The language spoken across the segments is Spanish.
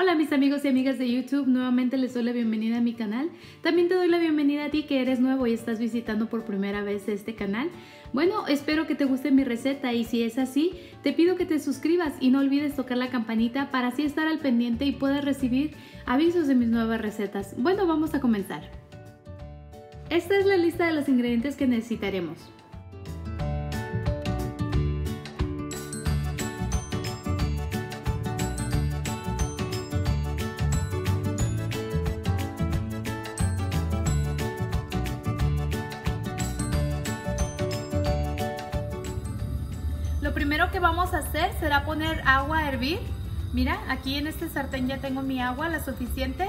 Hola mis amigos y amigas de YouTube, nuevamente les doy la bienvenida a mi canal. También te doy la bienvenida a ti que eres nuevo y estás visitando por primera vez este canal. Bueno, espero que te guste mi receta y si es así, te pido que te suscribas y no olvides tocar la campanita para así estar al pendiente y puedas recibir avisos de mis nuevas recetas. Bueno, vamos a comenzar. Esta es la lista de los ingredientes que necesitaremos. Lo primero que vamos a hacer será poner agua a hervir. Mira, aquí en este sartén ya tengo mi agua, la suficiente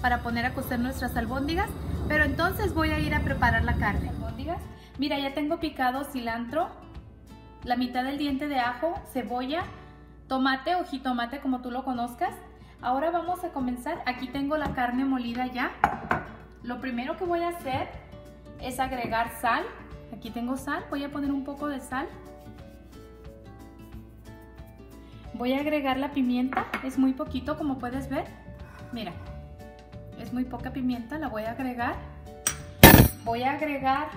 para poner a cocer nuestras albóndigas. Pero entonces voy a ir a preparar la carne. Albóndigas. Mira, ya tengo picado cilantro, la mitad del diente de ajo, cebolla, tomate o jitomate como tú lo conozcas. Ahora vamos a comenzar. Aquí tengo la carne molida ya. Lo primero que voy a hacer es agregar sal. Aquí tengo sal, voy a poner un poco de sal. Voy a agregar la pimienta, es muy poquito como puedes ver. Mira, es muy poca pimienta, la voy a agregar. Voy a agregar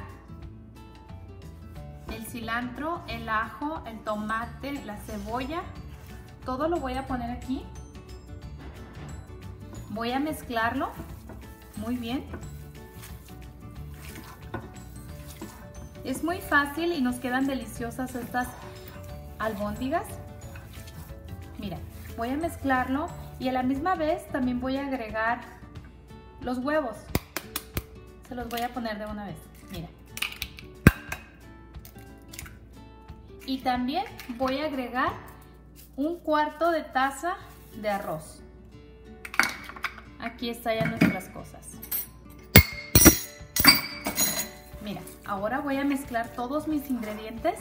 el cilantro, el ajo, el tomate, la cebolla. Todo lo voy a poner aquí. Voy a mezclarlo muy bien. Es muy fácil y nos quedan deliciosas estas albóndigas. Mira, voy a mezclarlo y a la misma vez también voy a agregar los huevos. Se los voy a poner de una vez, mira. Y también voy a agregar un cuarto de taza de arroz. Aquí están ya nuestras cosas. Mira, ahora voy a mezclar todos mis ingredientes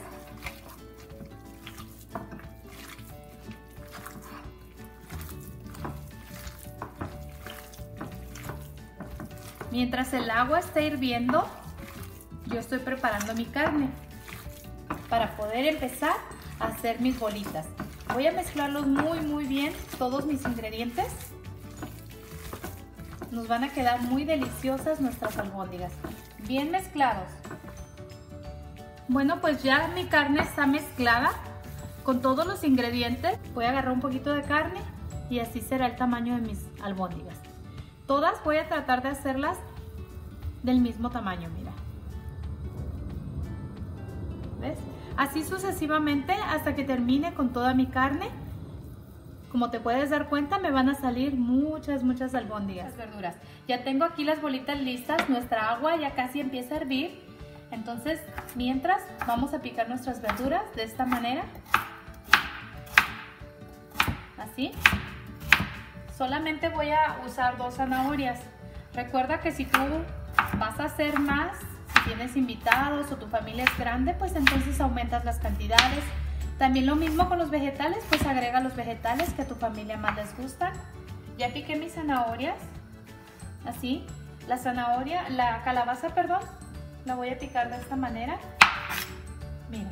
Mientras el agua está hirviendo, yo estoy preparando mi carne para poder empezar a hacer mis bolitas. Voy a mezclarlos muy muy bien, todos mis ingredientes. Nos van a quedar muy deliciosas nuestras albóndigas, bien mezclados. Bueno, pues ya mi carne está mezclada con todos los ingredientes. Voy a agarrar un poquito de carne y así será el tamaño de mis albóndigas. Todas voy a tratar de hacerlas del mismo tamaño, mira. ¿Ves? Así sucesivamente hasta que termine con toda mi carne. Como te puedes dar cuenta, me van a salir muchas, muchas albóndigas, verduras. Ya tengo aquí las bolitas listas, nuestra agua ya casi empieza a hervir. Entonces, mientras, vamos a picar nuestras verduras de esta manera. Así solamente voy a usar dos zanahorias. Recuerda que si tú vas a hacer más, si tienes invitados o tu familia es grande, pues entonces aumentas las cantidades. También lo mismo con los vegetales, pues agrega los vegetales que a tu familia más les gustan. Ya piqué mis zanahorias, así. La zanahoria, la calabaza, perdón, la voy a picar de esta manera. Mira,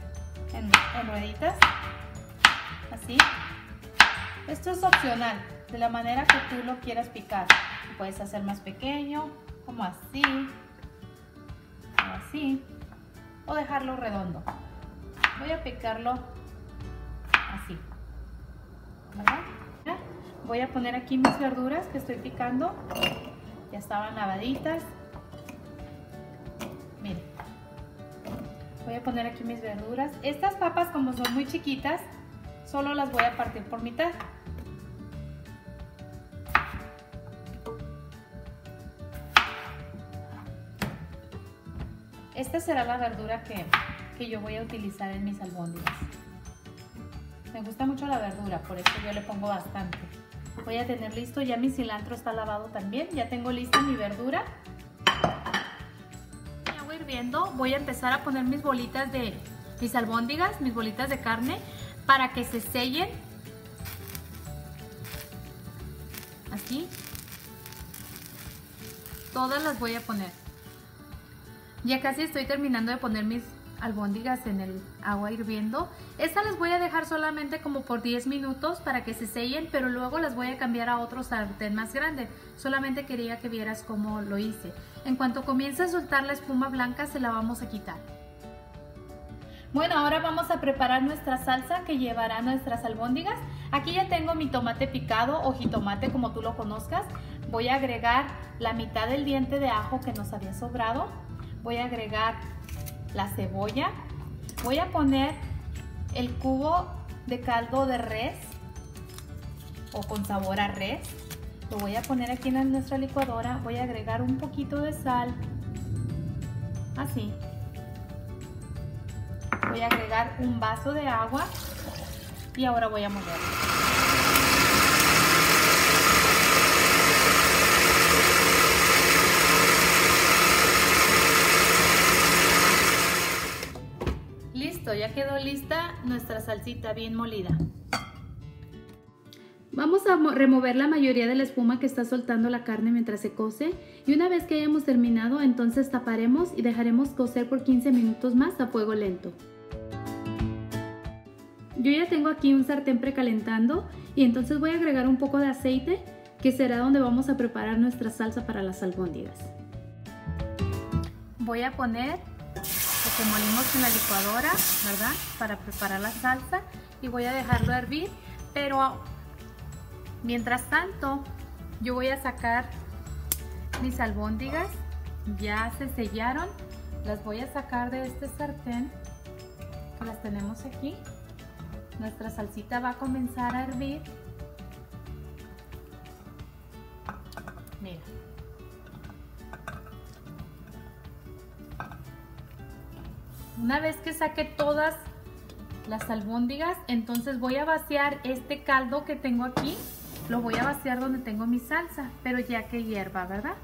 en, en rueditas, así. Esto es opcional de la manera que tú lo quieras picar. puedes hacer más pequeño, como así, así, o dejarlo redondo. Voy a picarlo así, Voy a poner aquí mis verduras que estoy picando. Ya estaban lavaditas. Miren. Voy a poner aquí mis verduras. Estas papas como son muy chiquitas, solo las voy a partir por mitad. Será la verdura que, yo voy a utilizar en mis albóndigas. Me gusta mucho la verdura, por eso yo le pongo bastante. Voy a tener listo, ya mi cilantro está lavado también. Ya tengo lista mi verdura. Ya voy hirviendo. Voy a empezar a poner mis bolitas de mis albóndigas, mis bolitas de carne, para que se sellen. Así. Todas las voy a poner. Ya casi estoy terminando de poner mis albóndigas en el agua hirviendo. Estas las voy a dejar solamente como por 10 minutos para que se sellen, pero luego las voy a cambiar a otro sartén más grande. Solamente quería que vieras cómo lo hice. En cuanto comience a soltar la espuma blanca, se la vamos a quitar. Bueno, ahora vamos a preparar nuestra salsa que llevará nuestras albóndigas. Aquí ya tengo mi tomate picado o jitomate como tú lo conozcas. Voy a agregar la mitad del diente de ajo que nos había sobrado. Voy a agregar la cebolla. Voy a poner el cubo de caldo de res o con sabor a res. Lo voy a poner aquí en nuestra licuadora. Voy a agregar un poquito de sal. Así voy a agregar un vaso de agua y ahora voy a mover. Nuestra salsita bien molida. Vamos a remover la mayoría de la espuma que está soltando la carne mientras se cose y una vez que hayamos terminado entonces taparemos y dejaremos cocer por 15 minutos más a fuego lento. Yo ya tengo aquí un sartén precalentando y entonces voy a agregar un poco de aceite que será donde vamos a preparar nuestra salsa para las albóndigas. Voy a poner que molimos en la licuadora, ¿verdad? Para preparar la salsa y voy a dejarlo hervir, pero mientras tanto yo voy a sacar mis albóndigas, ya se sellaron, las voy a sacar de este sartén, las tenemos aquí nuestra salsita va a comenzar a hervir. Mira. Una vez que saque todas las albóndigas, entonces voy a vaciar este caldo que tengo aquí. Lo voy a vaciar donde tengo mi salsa, pero ya que hierva, ¿verdad?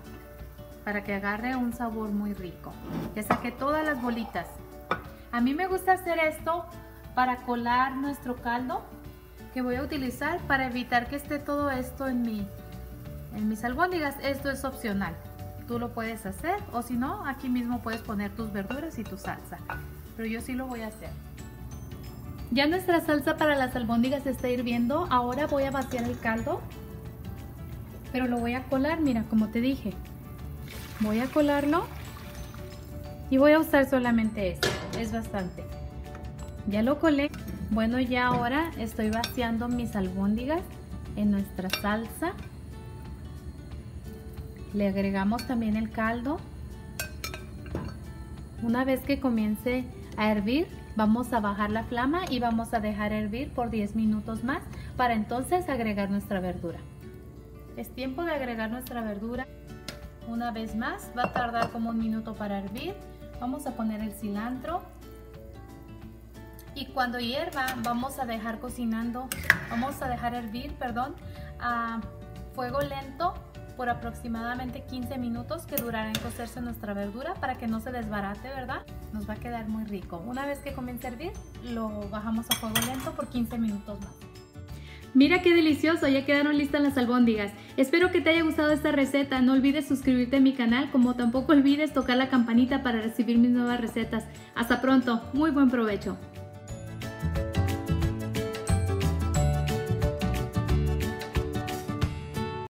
Para que agarre un sabor muy rico. Ya saqué todas las bolitas. A mí me gusta hacer esto para colar nuestro caldo que voy a utilizar para evitar que esté todo esto en, en mis albóndigas. Esto es opcional. Tú lo puedes hacer o si no, aquí mismo puedes poner tus verduras y tu salsa. Pero yo sí lo voy a hacer. Ya nuestra salsa para las albóndigas está hirviendo. Ahora voy a vaciar el caldo. Pero lo voy a colar, mira, como te dije. Voy a colarlo. Y voy a usar solamente esto. Es bastante. Ya lo colé. Bueno, ya ahora estoy vaciando mis albóndigas en nuestra salsa. Le agregamos también el caldo. Una vez que comience a hervir, vamos a bajar la flama y vamos a dejar hervir por 10 minutos más para entonces agregar nuestra verdura. Es tiempo de agregar nuestra verdura. Una vez más, va a tardar como un minuto para hervir. Vamos a poner el cilantro, y cuando hierva vamos a dejar cocinando, vamos a dejar hervir, perdón, a fuego lento por aproximadamente 15 minutos que durará en cocerse nuestra verdura para que no se desbarate, ¿verdad? Nos va a quedar muy rico. Una vez que comience a hervir, lo bajamos a fuego lento por 15 minutos más. Mira qué delicioso, ya quedaron listas las albóndigas. Espero que te haya gustado esta receta. No olvides suscribirte a mi canal, como tampoco olvides tocar la campanita para recibir mis nuevas recetas. Hasta pronto, muy buen provecho.